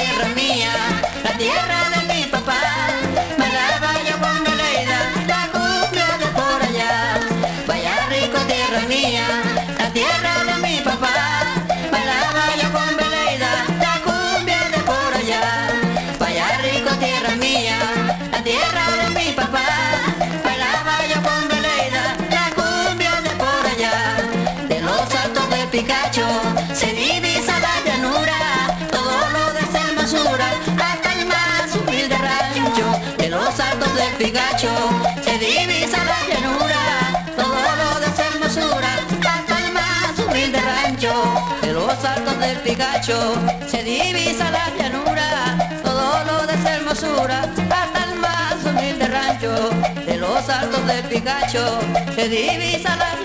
tierra mía, la tierra de mi papá. Malaba y Aguandaleida, la cumbia de por allá. Vaya rico tierra mía, la tierra de Picacho se divisa la llanura, todo lo de hermosura hasta el más humilde rancho. De los altos del Picacho se divisa la llanura, todo lo de hermosura hasta el más humilde rancho. De los altos del Picacho se divisa la llanura,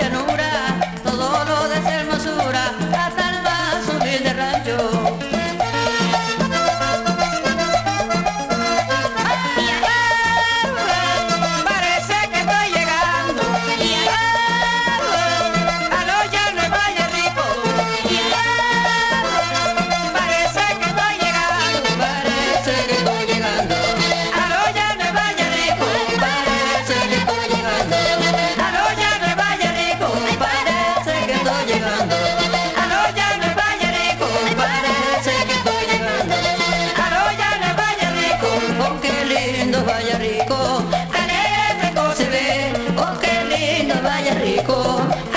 Cool.